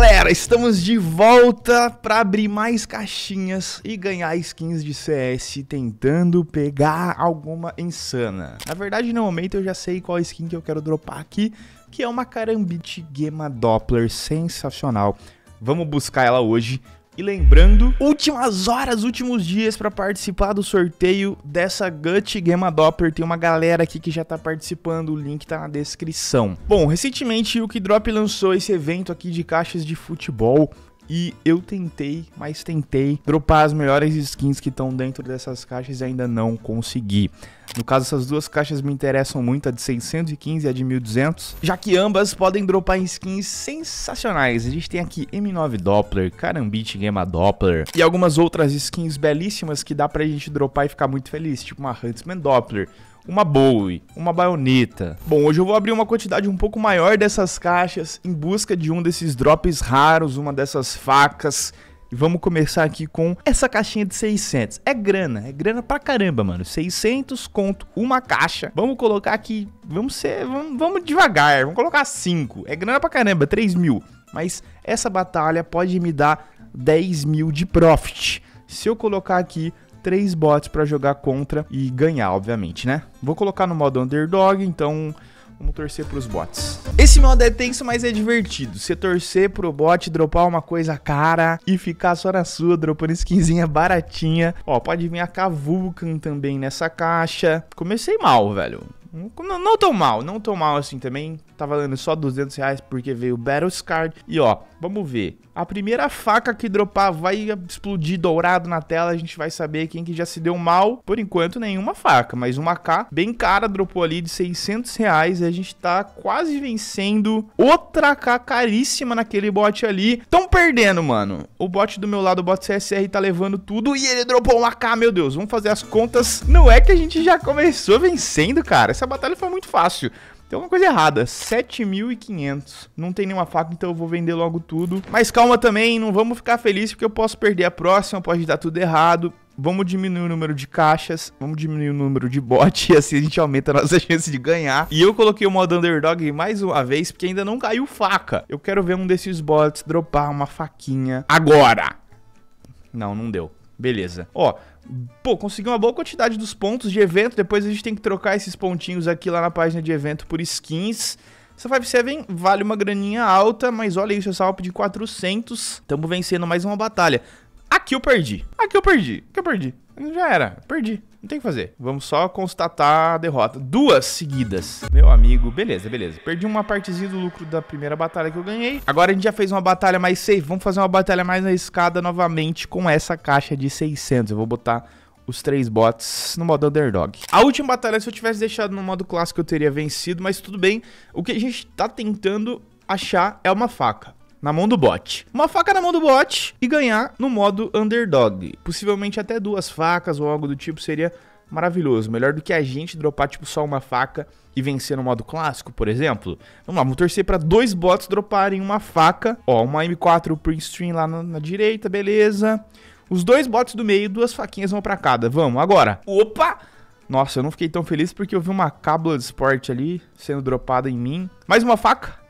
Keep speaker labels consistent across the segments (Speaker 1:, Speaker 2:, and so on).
Speaker 1: galera, estamos de volta para abrir mais caixinhas e ganhar skins de CS tentando pegar alguma insana. Na verdade, no momento eu já sei qual skin que eu quero dropar aqui, que é uma Karambit Gema Doppler sensacional. Vamos buscar ela hoje e lembrando, últimas horas, últimos dias para participar do sorteio dessa Gut Gema Doppler. Tem uma galera aqui que já tá participando, o link tá na descrição. Bom, recentemente o Kidrop lançou esse evento aqui de caixas de futebol e eu tentei, mas tentei dropar as melhores skins que estão dentro dessas caixas e ainda não consegui. No caso, essas duas caixas me interessam muito, a de 615 e a de 1200, já que ambas podem dropar skins sensacionais. A gente tem aqui M9 Doppler, Karambit Gema Doppler e algumas outras skins belíssimas que dá pra gente dropar e ficar muito feliz, tipo uma Huntsman Doppler, uma Bowie, uma baioneta. Bom, hoje eu vou abrir uma quantidade um pouco maior dessas caixas em busca de um desses drops raros, uma dessas facas. E vamos começar aqui com essa caixinha de 600. É grana, é grana pra caramba, mano. 600 conto, uma caixa. Vamos colocar aqui, vamos ser, vamos, vamos devagar, vamos colocar 5. É grana pra caramba, 3 mil. Mas essa batalha pode me dar 10 mil de profit. Se eu colocar aqui três bots para jogar contra e ganhar, obviamente, né? Vou colocar no modo underdog, então vamos torcer pros bots. Esse modo é tenso, mas é divertido. Você torcer pro bot, dropar uma coisa cara e ficar só na sua, dropando skinzinha baratinha. Ó, pode vir a Kavulcan também nessa caixa. Comecei mal, velho. Não, não tão mal, não tão mal assim também. Tá valendo só 200 reais porque veio o Battle Card. E ó, vamos ver. A primeira faca que dropar vai explodir dourado na tela. A gente vai saber quem que já se deu mal. Por enquanto, nenhuma faca. Mas uma K bem cara dropou ali de 600 reais. E a gente tá quase vencendo outra K caríssima naquele bot ali. Tão perdendo, mano. O bot do meu lado, o bot CSR, tá levando tudo. E ele dropou uma K, meu Deus. Vamos fazer as contas. Não é que a gente já começou vencendo, cara. Essa batalha foi muito fácil. Tem alguma coisa errada. 7.500. Não tem nenhuma faca, então eu vou vender logo tudo. Mas calma também, não vamos ficar felizes porque eu posso perder a próxima, pode dar tudo errado. Vamos diminuir o número de caixas, vamos diminuir o número de bot e assim a gente aumenta a nossa chance de ganhar. E eu coloquei o modo underdog mais uma vez porque ainda não caiu faca. Eu quero ver um desses bots dropar uma faquinha agora. Não, não deu. Beleza. Ó, pô, consegui uma boa quantidade dos pontos de evento. Depois a gente tem que trocar esses pontinhos aqui lá na página de evento por skins. Essa 5-7 vale uma graninha alta, mas olha isso, essa alp de 400. Tamo vencendo mais uma batalha. Aqui eu perdi. Aqui eu perdi. Aqui eu perdi. Já era. Perdi. Não tem o que fazer. Vamos só constatar a derrota. Duas seguidas. Meu amigo, beleza, beleza. Perdi uma partezinha do lucro da primeira batalha que eu ganhei. Agora a gente já fez uma batalha mais safe. Vamos fazer uma batalha mais arriscada novamente com essa caixa de 600. Eu vou botar os três bots no modo underdog. A última batalha, se eu tivesse deixado no modo clássico, eu teria vencido, mas tudo bem. O que a gente tá tentando achar é uma faca na mão do bot. Uma faca na mão do bot e ganhar no modo underdog. Possivelmente até duas facas ou algo do tipo seria maravilhoso. Melhor do que a gente dropar tipo só uma faca e vencer no modo clássico, por exemplo. Vamos lá, vamos torcer para dois bots droparem uma faca. Ó, uma M4 pre-stream lá na, na, direita, beleza. Os dois bots do meio, duas faquinhas vão para cada. Vamos, agora. Opa! Nossa, eu não fiquei tão feliz porque eu vi uma cábula de esporte ali sendo dropada em mim. Mais uma faca?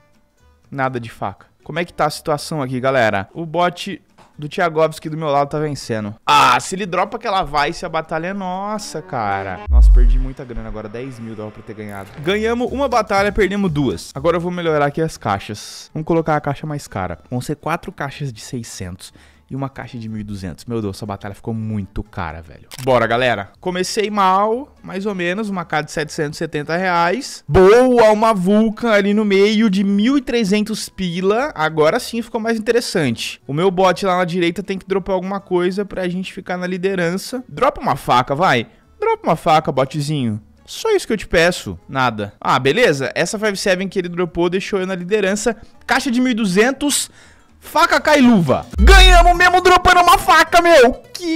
Speaker 1: Nada de faca. Como é que tá a situação aqui, galera? O bot do Tiagovski do meu lado tá vencendo. Ah, se ele dropa aquela Vice, a batalha é nossa, cara. Nossa, perdi muita grana agora. 10 mil dava pra ter ganhado. Ganhamos uma batalha, perdemos duas. Agora eu vou melhorar aqui as caixas. Vamos colocar a caixa mais cara. Vão ser quatro caixas de 600 e uma caixa de 1.200. Meu Deus, essa batalha ficou muito cara, velho. Bora, galera. Comecei mal, mais ou menos, uma K de 770 reais. Boa, uma Vulcan ali no meio de 1.300 pila. Agora sim ficou mais interessante. O meu bot lá na direita tem que dropar alguma coisa pra gente ficar na liderança. Dropa uma faca, vai. Dropa uma faca, botzinho. Só isso que eu te peço. Nada. Ah, beleza. Essa 5-7 que ele dropou deixou eu na liderança. Caixa de 1.200. Faca cai luva. Ganhamos mesmo dropando uma faca, meu. Que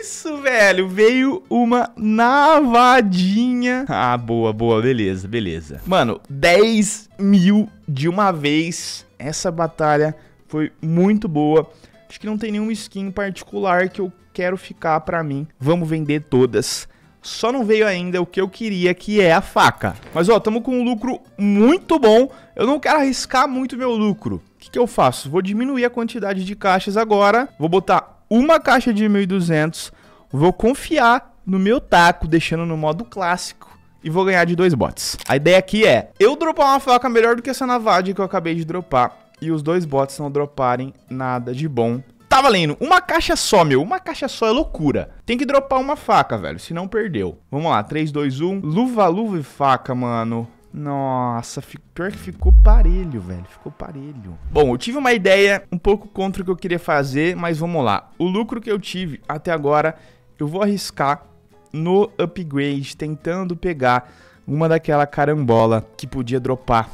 Speaker 1: isso, velho. Veio uma navadinha. Ah, boa, boa. Beleza, beleza. Mano, 10 mil de uma vez. Essa batalha foi muito boa. Acho que não tem nenhuma skin particular que eu quero ficar pra mim. Vamos vender todas. Só não veio ainda o que eu queria, que é a faca. Mas, ó, tamo com um lucro muito bom. Eu não quero arriscar muito meu lucro. Que, que eu faço? Vou diminuir a quantidade de caixas agora, vou botar uma caixa de 1200, vou confiar no meu taco, deixando no modo clássico e vou ganhar de dois bots. A ideia aqui é eu dropar uma faca melhor do que essa navade que eu acabei de dropar e os dois bots não droparem nada de bom. Tá valendo. Uma caixa só, meu. Uma caixa só é loucura. Tem que dropar uma faca, velho. Senão perdeu. Vamos lá. 3, 2, 1. Luva, luva e faca, mano. Nossa, pior que ficou parelho, velho. Ficou parelho. Bom, eu tive uma ideia um pouco contra o que eu queria fazer, mas vamos lá. O lucro que eu tive até agora, eu vou arriscar no upgrade, tentando pegar uma daquela carambola que podia dropar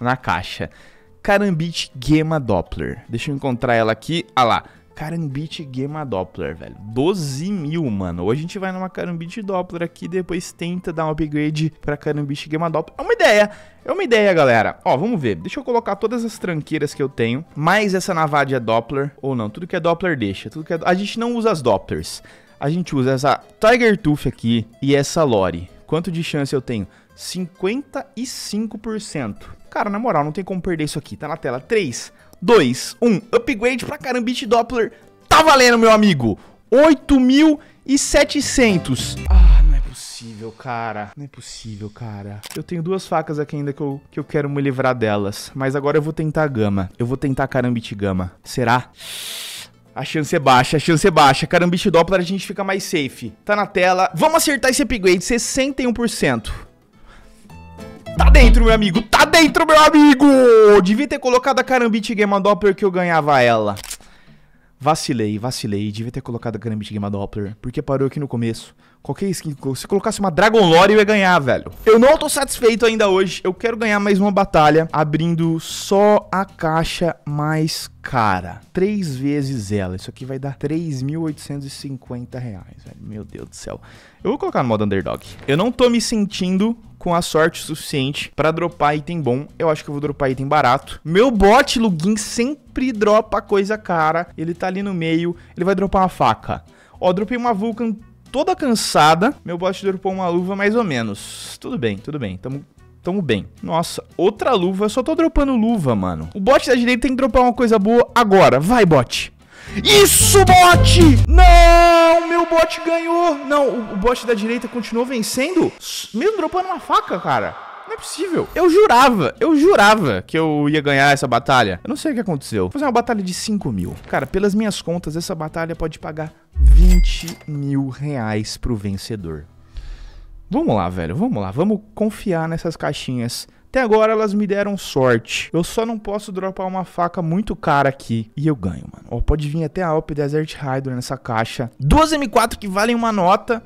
Speaker 1: na caixa. Carambit Gema Doppler. Deixa eu encontrar ela aqui. Ah lá. Carambit Gema Doppler, velho. 12 mil, mano. Hoje a gente vai numa Carambit Doppler aqui, depois tenta dar um upgrade pra Carambit Gema Doppler. É uma ideia, é uma ideia, galera. Ó, vamos ver. Deixa eu colocar todas as tranqueiras que eu tenho, mais essa Navadia Doppler, ou não, tudo que é Doppler deixa. Tudo que é... A gente não usa as Dopplers. A gente usa essa Tiger Tooth aqui e essa Lore. Quanto de chance eu tenho? 55%. Cara, na moral, não tem como perder isso aqui. Tá na tela. 3, 2, 1. Upgrade pra Carambit Doppler. Tá valendo, meu amigo. 8.700. Ah, não é possível, cara. Não é possível, cara. Eu tenho duas facas aqui ainda que eu, que eu quero me livrar delas. Mas agora eu vou tentar a gama. Eu vou tentar Carambit Gama. Será? A chance é baixa, a chance é baixa. Carambit Doppler a gente fica mais safe. Tá na tela. Vamos acertar esse upgrade. 61%. Tá dentro, meu amigo. Tá dentro, meu amigo. Devia ter colocado a Carambit Game Doppler que eu ganhava ela. Vacilei, vacilei. Devia ter colocado a Carambit Game Doppler. Porque parou aqui no começo. Qualquer skin, se colocasse uma Dragon Lore, eu ia ganhar, velho. Eu não tô satisfeito ainda hoje. Eu quero ganhar mais uma batalha abrindo só a caixa mais cara. Três vezes ela. Isso aqui vai dar 3.850 reais, velho. Meu Deus do céu. Eu vou colocar no modo underdog. Eu não tô me sentindo com a sorte suficiente para dropar item bom. Eu acho que eu vou dropar item barato. Meu bot Lugin sempre dropa coisa cara. Ele tá ali no meio. Ele vai dropar uma faca. Ó, dropei uma Vulcan toda cansada. Meu bot dropou uma luva mais ou menos. Tudo bem, tudo bem. Tamo, tamo bem. Nossa, outra luva. Eu só tô dropando luva, mano. O bot da direita tem que dropar uma coisa boa agora. Vai, bot. Isso, bot! Não, bot ganhou. Não, o, bot da direita continuou vencendo, mesmo dropando uma faca, cara. Não é possível. Eu jurava, eu jurava que eu ia ganhar essa batalha. Eu não sei o que aconteceu. Vou fazer uma batalha de 5 mil. Cara, pelas minhas contas, essa batalha pode pagar 20 mil reais pro vencedor. Vamos lá, velho, vamos lá. Vamos confiar nessas caixinhas. Até agora elas me deram sorte. Eu só não posso dropar uma faca muito cara aqui. E eu ganho, mano. Ó, pode vir até a Alp Desert Hydro nessa caixa. Duas M4 que valem uma nota.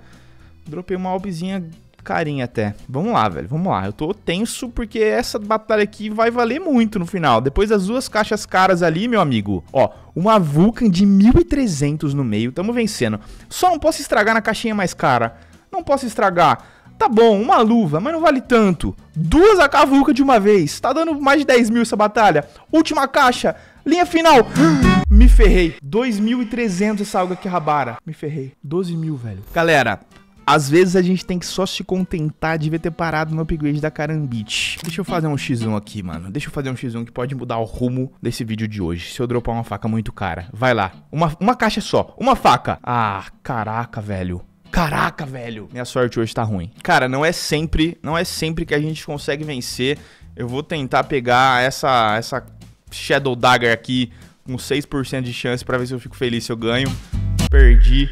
Speaker 1: Dropei uma Alpzinha carinha até. Vamos lá, velho, vamos lá. Eu tô tenso porque essa batalha aqui vai valer muito no final. Depois das duas caixas caras ali, meu amigo. Ó, uma Vulcan de 1.300 no meio. Tamo vencendo. Só não posso estragar na caixinha mais cara. Não posso estragar. Tá bom, uma luva, mas não vale tanto. Duas AK Vulcan de uma vez. Tá dando mais de 10 mil essa batalha. Última caixa. Linha final. Me ferrei. 2.300 essa alga aqui rabara. Me ferrei. 12 mil, velho. Galera, às vezes a gente tem que só se contentar de ter parado no upgrade da Carambit. Deixa eu fazer um x1 aqui, mano. Deixa eu fazer um x1 que pode mudar o rumo desse vídeo de hoje. Se eu dropar uma faca muito cara. Vai lá. Uma, uma caixa só. Uma faca. Ah, caraca, velho. Caraca, velho. Minha sorte hoje tá ruim. Cara, não é sempre, não é sempre que a gente consegue vencer. Eu vou tentar pegar essa essa Shadow Dagger aqui com 6% de chance para ver se eu fico feliz se eu ganho. Perdi.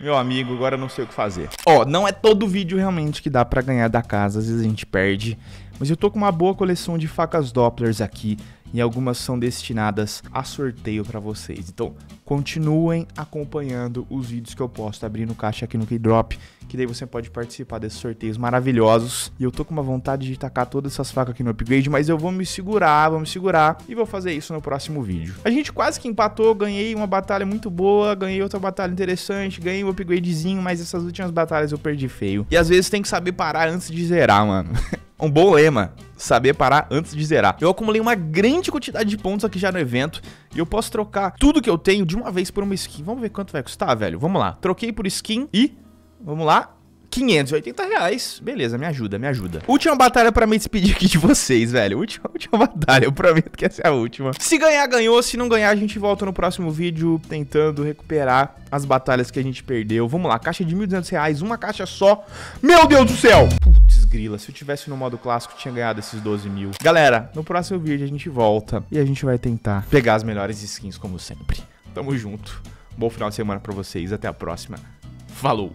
Speaker 1: Meu amigo, agora eu não sei o que fazer. Ó, não é todo vídeo realmente que dá pra ganhar da casa, às vezes a gente perde. Mas eu tô com uma boa coleção de facas Dopplers aqui e algumas são destinadas a sorteio para vocês. Então, continuem acompanhando os vídeos que eu posto abrindo caixa aqui no Keydrop, que daí você pode participar desses sorteios maravilhosos. E eu tô com uma vontade de tacar todas essas facas aqui no upgrade, mas eu vou me segurar, vou me segurar e vou fazer isso no próximo vídeo. A gente quase que empatou, ganhei uma batalha muito boa, ganhei outra batalha interessante, ganhei um upgradezinho, mas essas últimas batalhas eu perdi feio. E às vezes tem que saber parar antes de zerar, mano. um bom lema, saber parar antes de zerar. Eu acumulei uma grande quantidade de pontos aqui já no evento e eu posso trocar tudo que eu tenho de uma vez por uma skin. Vamos ver quanto vai custar, velho. Vamos lá. Troquei por skin e... Vamos lá. 580 reais. Beleza, me ajuda, me ajuda. Última batalha pra me despedir aqui de vocês, velho. Última, última batalha, eu prometo que essa é a última. Se ganhar, ganhou. Se não ganhar, a gente volta no próximo vídeo tentando recuperar as batalhas que a gente perdeu. Vamos lá, caixa de 1.200 reais, uma caixa só. Meu Deus do céu! Putz, grila, se eu tivesse no modo clássico, tinha ganhado esses 12 mil. Galera, no próximo vídeo a gente volta e a gente vai tentar pegar as melhores skins como sempre. Tamo junto. Bom final de semana pra vocês. Até a próxima. Falou!